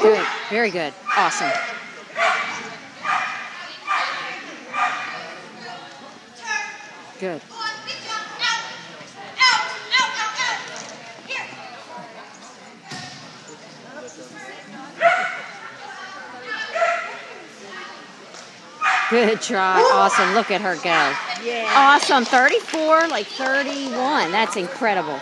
Good. Very good. Awesome. Good. Good try. Awesome. Look at her go. Yeah. Awesome. 34, like 31. That's incredible.